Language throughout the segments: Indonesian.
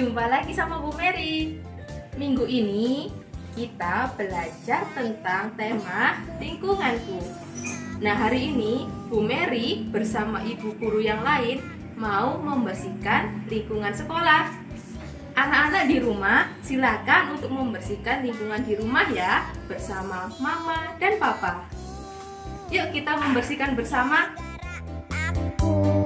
lagi sama Bu Mary. Minggu ini kita belajar tentang tema lingkunganku. Nah, hari ini Bu Mary bersama ibu guru yang lain mau membersihkan lingkungan sekolah. Anak-anak di rumah, silakan untuk membersihkan lingkungan di rumah ya bersama mama dan papa. Yuk kita membersihkan bersama. Aku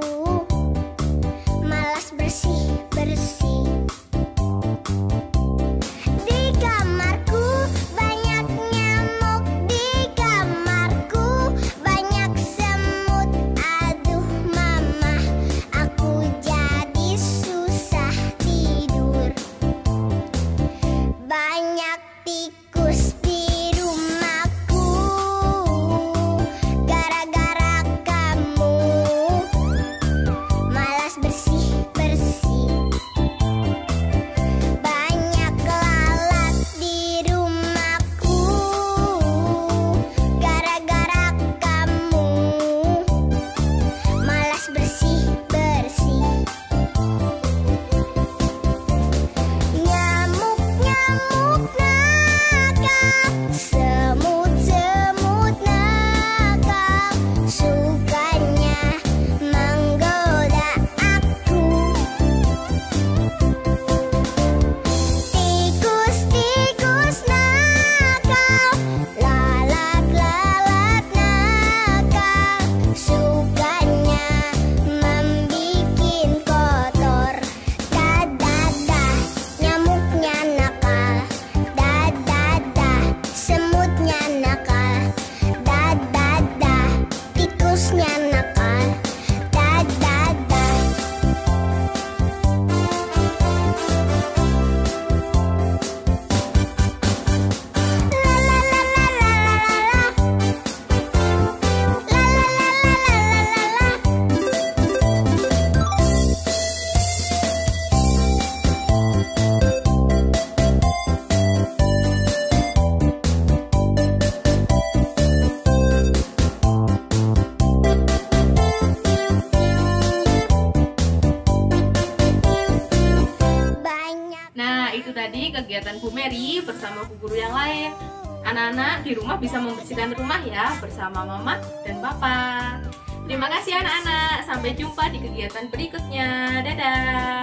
Itu tadi kegiatan Bu Mary bersama bu guru yang lain. Anak-anak di rumah bisa membersihkan rumah ya bersama mama dan papa. Terima kasih anak-anak. Sampai jumpa di kegiatan berikutnya. Dadah.